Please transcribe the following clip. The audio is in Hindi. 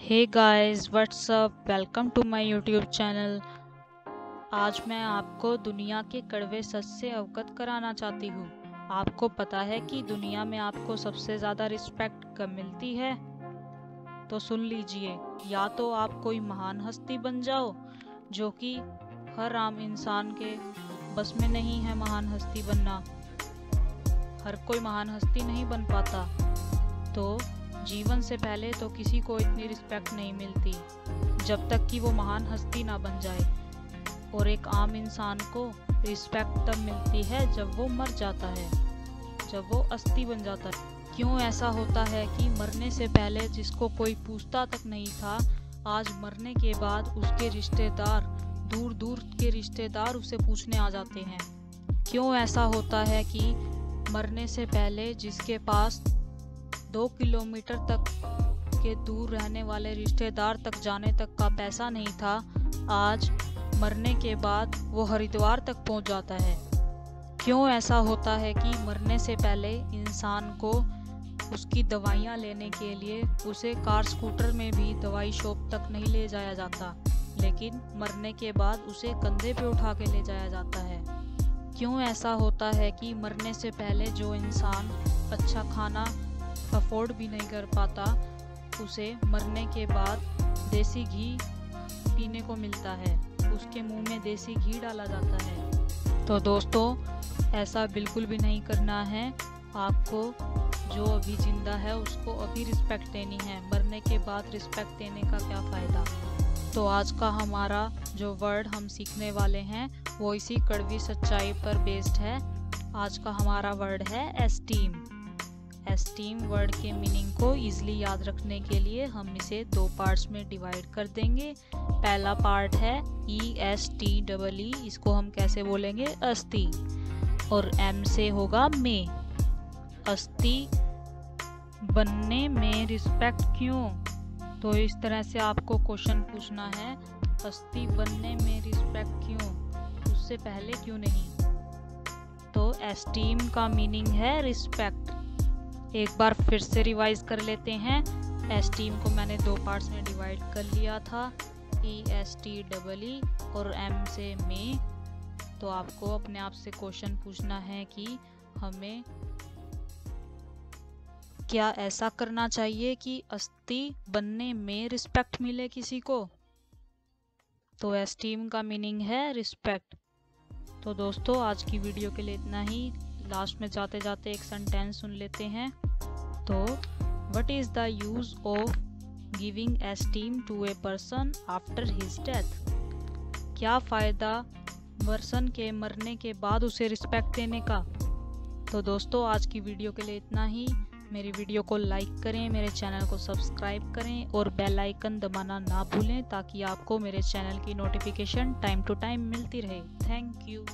Hey guys what's up welcome to my YouTube channel आज मैं आपको दुनिया के कड़वे सच से अवगत कराना चाहती हूँ। आपको पता है कि दुनिया में आपको सबसे ज़्यादा रिस्पेक्ट कब मिलती है? तो सुन लीजिए, या तो आप कोई महान हस्ती बन जाओ, जो कि हर आम इंसान के बस में नहीं है महान हस्ती बनना। हर कोई महान हस्ती नहीं बन पाता। तो जीवन से पहले तो किसी को इतनी रिस्पेक्ट नहीं मिलती, जब तक कि वो महान हस्ती ना बन जाए। और एक आम इंसान को रिस्पेक्ट तब मिलती है जब वो मर जाता है, जब वो अस्थि बन जाता है। क्यों ऐसा होता है कि मरने से पहले जिसको कोई पूछता तक नहीं था, आज मरने के बाद उसके रिश्तेदार दूर दूर के रिश्तेदार उसे पूछने आ जाते हैं। क्यों ऐसा होता है कि मरने से पहले जिसके पास दो किलोमीटर तक के दूर रहने वाले रिश्तेदार तक जाने तक का पैसा नहीं था। आज मरने के बाद वो हरिद्वार तक पहुँच जाता है। क्यों ऐसा होता है कि मरने से पहले इंसान को उसकी दवाइयाँ लेने के लिए उसे कार स्कूटर में भी दवाई शॉप तक नहीं ले जाया जाता, लेकिन मरने के बाद उसे कंधे पे उठा के ले जाया जाता है। क्यों ऐसा होता है कि मरने से पहले जो इंसान अच्छा खाना अफोर्ड भी नहीं कर पाता, उसे मरने के बाद देसी घी पीने को मिलता है। उसके मुँह में देसी घी डाला जाता है। तो दोस्तों, ऐसा बिल्कुल भी नहीं करना है। आपको जो अभी ज़िंदा है, उसको अभी रिस्पेक्ट देनी है। मरने के बाद रिस्पेक्ट देने का क्या फ़ायदा? तो आज का हमारा जो वर्ड हम सीखने वाले हैं, वो इसी कड़वी सच्चाई पर बेस्ड है। आज का हमारा वर्ड है एस्टीम एस्टीम वर्ड के मीनिंग को इजीली याद रखने के लिए हम इसे दो पार्ट्स में डिवाइड कर देंगे। पहला पार्ट है E S T double E इसको हम कैसे बोलेंगे? अस्थि और एम से होगा मे। अस्थि बनने में रिस्पेक्ट क्यों? तो इस तरह से आपको क्वेश्चन पूछना है अस्थि बनने में रिस्पेक्ट क्यों? उससे पहले क्यों नहीं? तो एस्टीम का मीनिंग है रिस्पेक्ट एक बार फिर से रिवाइज कर लेते हैं। एस टीम को मैंने दो पार्ट्स में डिवाइड कर लिया था। E S T double E और एम से मे। तो आपको अपने आप से क्वेश्चन पूछना है कि हमें क्या ऐसा करना चाहिए कि अस्थि बनने में रिस्पेक्ट मिले किसी को? तो एस्टीम का मीनिंग है रिस्पेक्ट तो दोस्तों, आज की वीडियो के लिए इतना ही। लास्ट में जाते जाते एक सेंटेंस सुन लेते हैं। तो what is the use of giving esteem to a person after his death क्या फ़ायदा पर्सन के मरने के बाद उसे रिस्पेक्ट देने का? तो दोस्तों, आज की वीडियो के लिए इतना ही। मेरी वीडियो को लाइक करें, मेरे चैनल को सब्सक्राइब करें और बेल आइकन दबाना ना भूलें ताकि आपको मेरे चैनल की नोटिफिकेशन टाइम टू टाइम मिलती रहे। Thank you